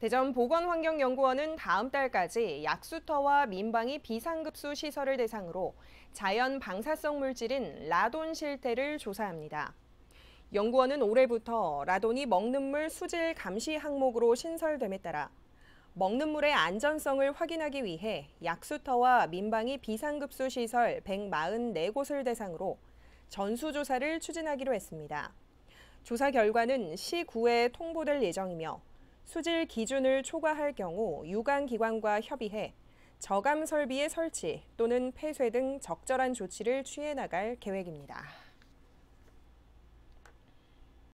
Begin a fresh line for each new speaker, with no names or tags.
대전 보건환경연구원은 다음 달까지 약수터와 민방위 비상급수 시설을 대상으로 자연 방사성 물질인 라돈 실태를 조사합니다. 연구원은 올해부터 라돈이 먹는 물 수질 감시 항목으로 신설됨에 따라 먹는 물의 안전성을 확인하기 위해 약수터와 민방위 비상급수 시설 144곳을 대상으로 전수조사를 추진하기로 했습니다. 조사 결과는 시9회 통보될 예정이며 수질 기준을 초과할 경우 유관기관과 협의해 저감 설비의 설치 또는 폐쇄 등 적절한 조치를 취해 나갈 계획입니다.